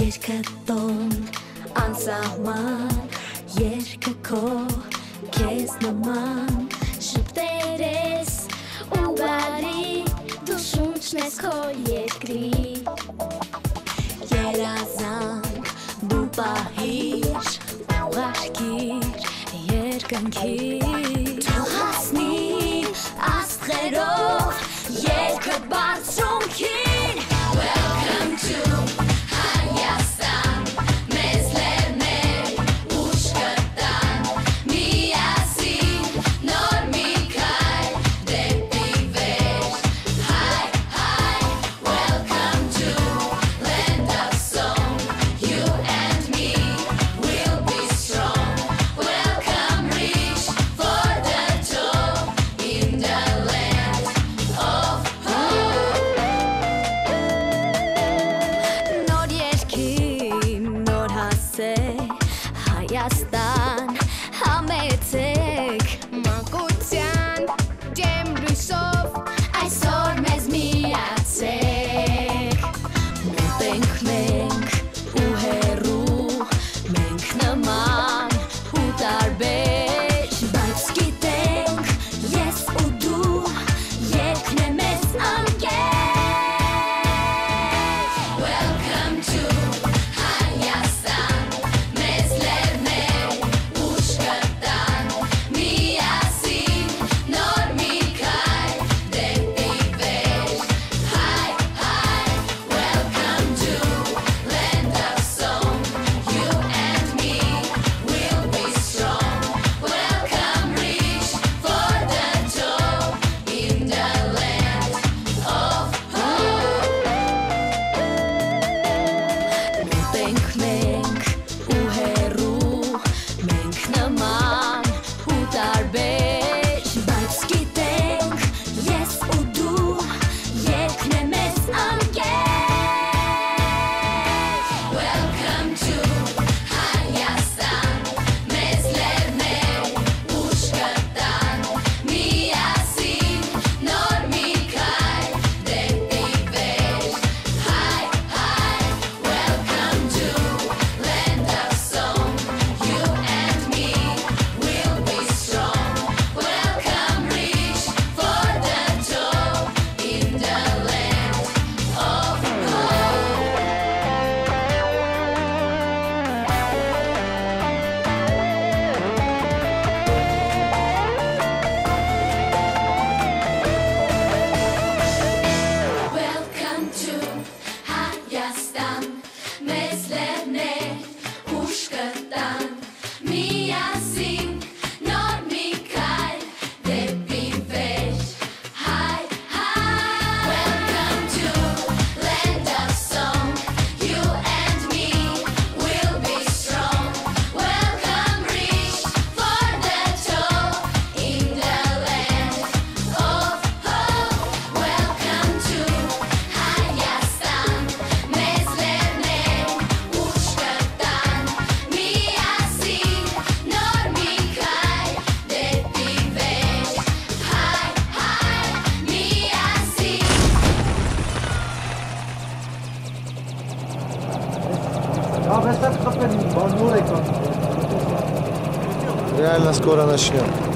Երկը տոն անսահման Երկը քո քեզ նման Շպտեր ես ու բարի Դու շունչն ես քո երկրի Երազանք դու պահիր Ուղարկիր երկնքիր sadness. Реально скоро начнем.